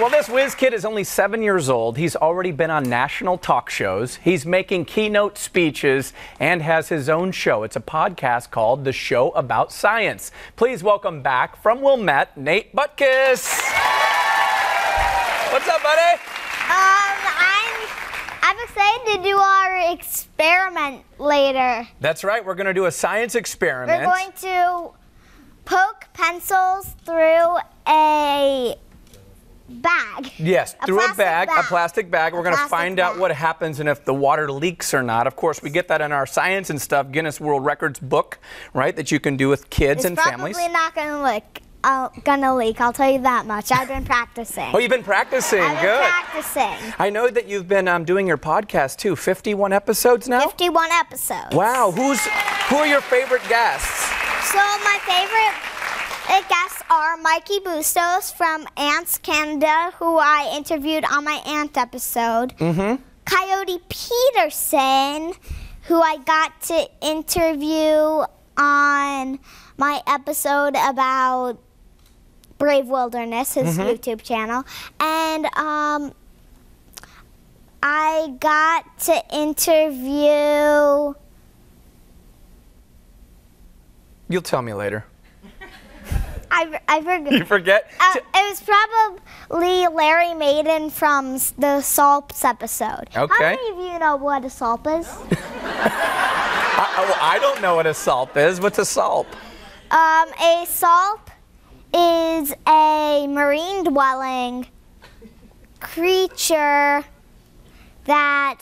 Well, this whiz kid is only seven years old. He's already been on national talk shows. He's making keynote speeches and has his own show. It's a podcast called The Show About Science. Please welcome back from Wilmette, Nate Butkus. What's up, buddy? Um, I'm I'm excited to do our experiment later. That's right. We're going to do a science experiment. We're going to poke pencils through a bag. Yes, A through a plastic bag, a plastic bag. We're going to find out what happens and if the water leaks or not. Of course, we get that in our science and stuff Guinness World Records book, right? That you can do with kids It's and probably families. not gonna leak. Uh, gonna leak. I'll tell you that much. I've been practicing. Oh, you've been practicing. I've been Good. practicing. I know that you've been um, doing your podcast too. 51 episodes now. 51 episodes. Wow. Who's who are your favorite guests? So my favorite guests are Mikey Bustos from Ants Canada, who I interviewed on my Ant episode. Mm-hmm. Coyote Peterson, who I got to interview on my episode about Brave Wilderness, his YouTube channel, and um, I got to interview. You'll tell me later. I, I forgot. You forget? Uh, it was probably Larry Maiden from the Salps episode. Okay. How many of you know what a Salp is? I, oh, I don't know what a salp is. What's a salp? um, a Salp is a marine dwelling creature that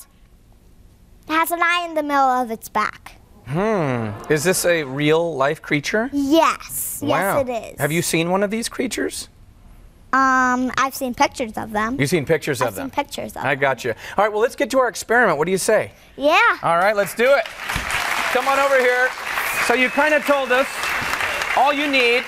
has an eye in the middle of its back. Hmm. Is this a real life creature? Yes. wow. Yes, it is. Have you seen one of these creatures? Um, I've seen pictures of them. You've seen pictures I've of seen them. pictures of I them. got you. All right, well, let's get to our experiment. What do you say? Yeah. All right, let's do it. Come on over here. So you kind of told us all you need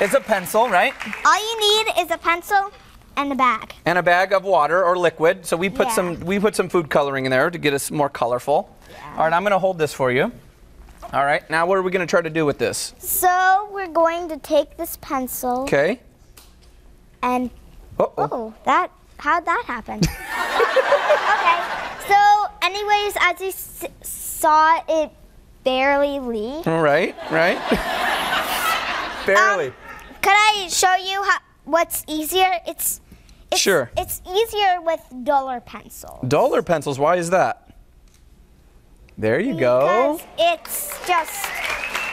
is a pencil, right? All you need is a pencil and a bag. And a bag of water or liquid. So we put Yeah. some we put some food coloring in there to get us more colorful. All right, I'm going to hold this for you. All right, now what are we going to try to do with this? So we're going to take this pencil Okay. and Uh-oh. oh, that how'd that happen? okay. So, anyways, as you s- saw, it barely leaked. All right, right. Barely. Um, Could I show you how, what's easier? It's, it's Sure. It's easier with duller pencils. Dollar pencils, why is that? There you go. It's just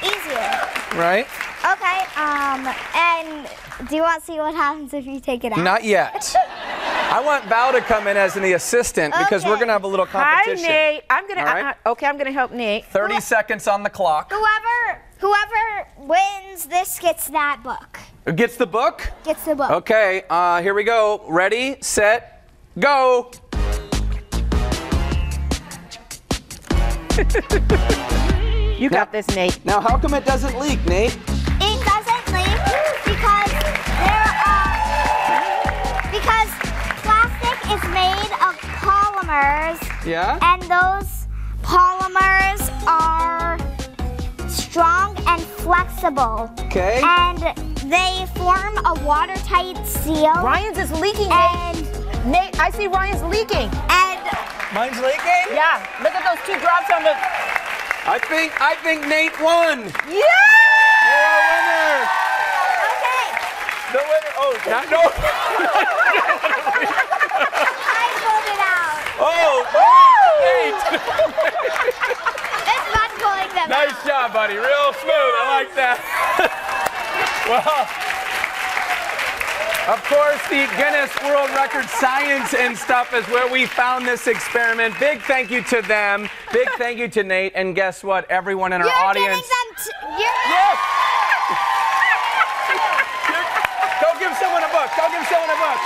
easier. Right? Okay. Um. And do you want to see what happens if you take it out? Not yet. I want Val to come in as the assistant because we're going to have a little competition. Hi, competition. Nate. I'm gonna. All right. uh, uh, okay, I'm gonna help Nate. 30 seconds on the clock. Whoever whoever wins this gets that book. Gets the book? Gets the book. Okay, uh, here we go. Ready, set, go. You got this, Nate. Now, how come it doesn't leak, Nate? It doesn't leak because there are because plastic is made of polymers Yeah? and those polymers are strong and flexible. Okay. And they form a watertight seal. Ryan's is leaking, Nate. And Nate, I see Ryan's leaking. And Mine's leaking? Yeah, look at those two drops on the. I think I think Nate won. Yeah! You're our winner. okay, The winner. Oh, not no. I pulled it out. Oh, oh Nate. It's fun pulling them Nice out. job, buddy. Real smooth. I like that. well, of course, the Guinness World Record Science and stuff is where we found this experiment. Big thank you to them. Big thank you to Nate. And guess what? Everyone in our You're audience. getting them. T- Yes! Go give someone a book. Go give someone a book.